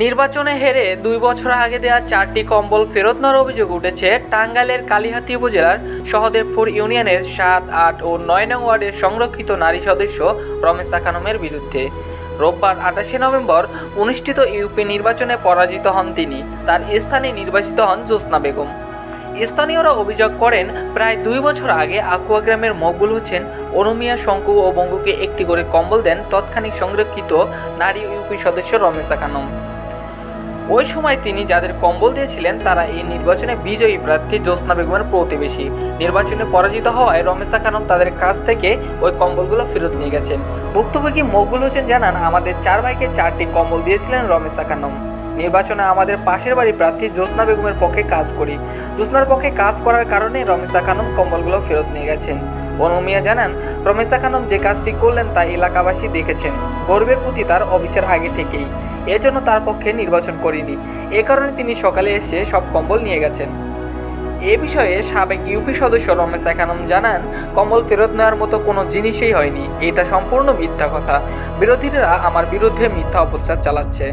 নির্বাচনে হেরে দুই বছর আগে দেওয়া চারটি কম্বল ফেরত নেওয়ার অভিযোগ উঠেছে। টাঙ্গাইলের কালিহাতী উপজেলার সহদেবপুর ইউনিয়নের সাত, আট ও নয় নং ওয়ার্ডের সংরক্ষিত নারী সদস্য রমেশা খানমের বিরুদ্ধে। রোববার আঠাশে নভেম্বর অনুষ্ঠিত ইউপি নির্বাচনে পরাজিত হন তিনি। তার স্থানে নির্বাচিত হন জ্যোৎস্না বেগম। স্থানীয়রা অভিযোগ করেন, প্রায় দুই বছর আগে আকুয়া গ্রামের মকবুল হোসেন, অনুমিয়া শঙ্কু ও বঙ্গুকে একটি করে কম্বল দেন তৎক্ষণিক সংরক্ষিত নারী ইউপি সদস্য রমেশা খানম ওই সময় তিনি যাদের কম্বল দিয়েছিলেন, তারা এই নির্বাচনে বিজয়ী প্রার্থী জ্যোৎস্না বেগমের প্রতিবেশী। নির্বাচনে পরাজিত হওয়ায় রমেশা খানম তাদের কাছ থেকে ওই কম্বলগুলো ফেরত নিয়ে গেছেন। ভুক্তভোগী মকবুল হোসেন জানান, আমাদের চার ভাইকে চারটি কম্বল দিয়েছিলেন রমেশা খানম নির্বাচনে আমাদের পাশের বাড়ি প্রার্থী জ্যোৎস্না বেগমের পক্ষে কাজ করি। জ্যোৎস্নার পক্ষে কাজ করার কারণে রমেশা খানম কম্বলগুলো ফেরত নিয়ে গেছেন। অনুমিয়া জানান, রমেশা খানম যে কাজটি করলেন তা এলাকাবাসী দেখেছেন। গর্বের প্রতি তার অবিচার আগে থেকেই। এজন্য তার পক্ষে নির্বাচন করিনি। এ কারণে তিনি সকালে এসে সব কম্বল নিয়ে গেছেন। এ বিষয়ে সাবেক ইউপি সদস্য রমেশ একানম জানান, কম্বল ফেরত নেওয়ার মতো কোনো জিনিসই হয়নি। এটা সম্পূর্ণ মিথ্যা কথা। বিরোধীরা আমার বিরুদ্ধে মিথ্যা অপচার চালাচ্ছে।